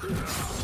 blood.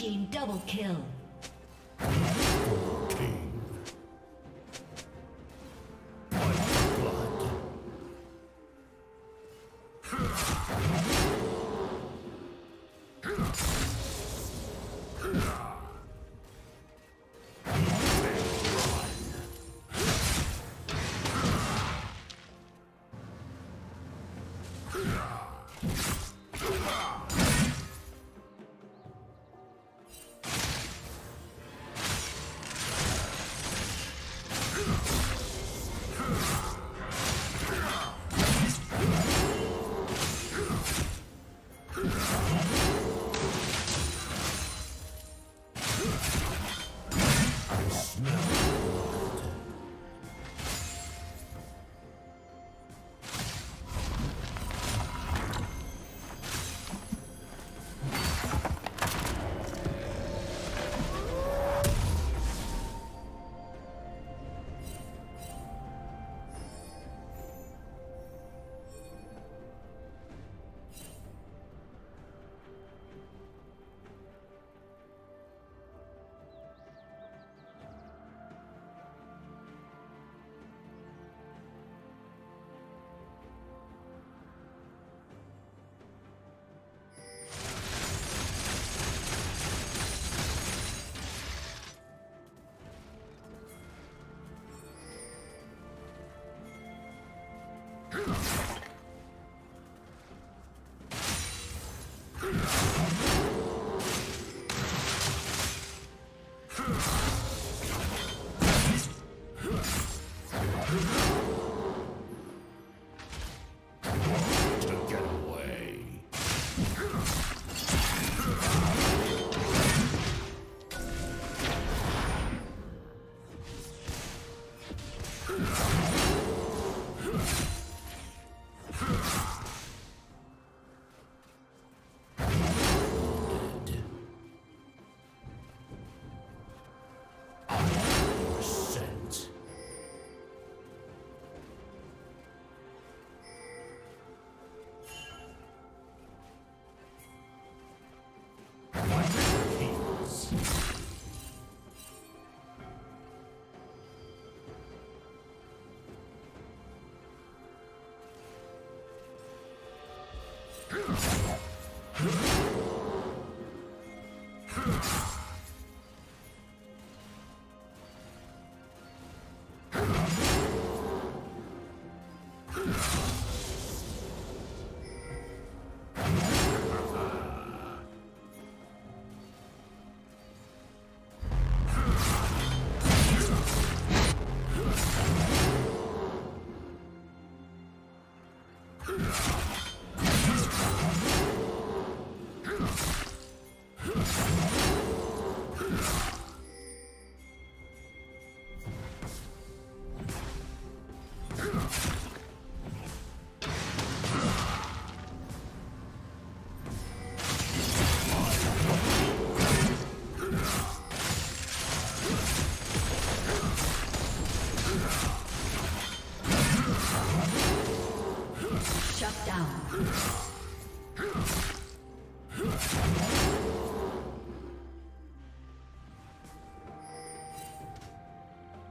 Team double kill.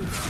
Killing spree.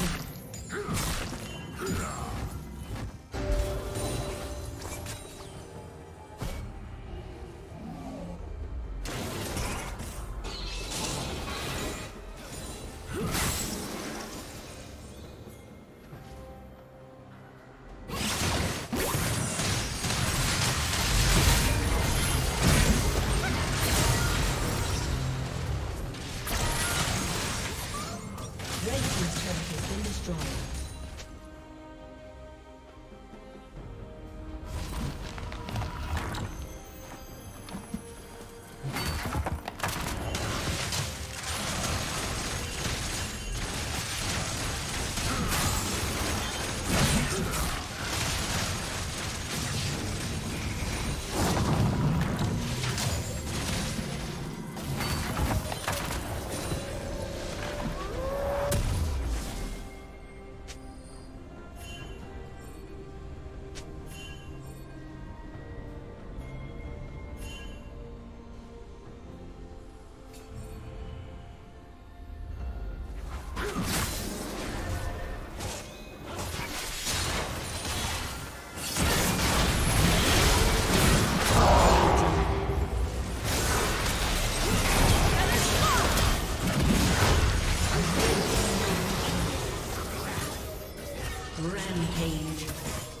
Rampage.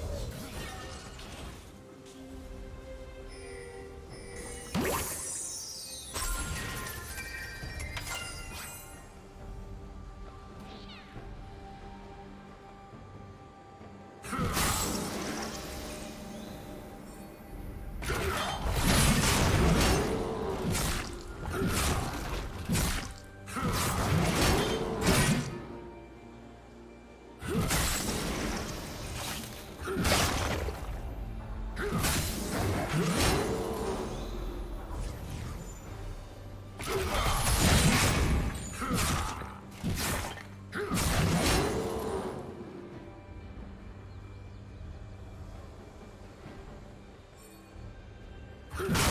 Huh?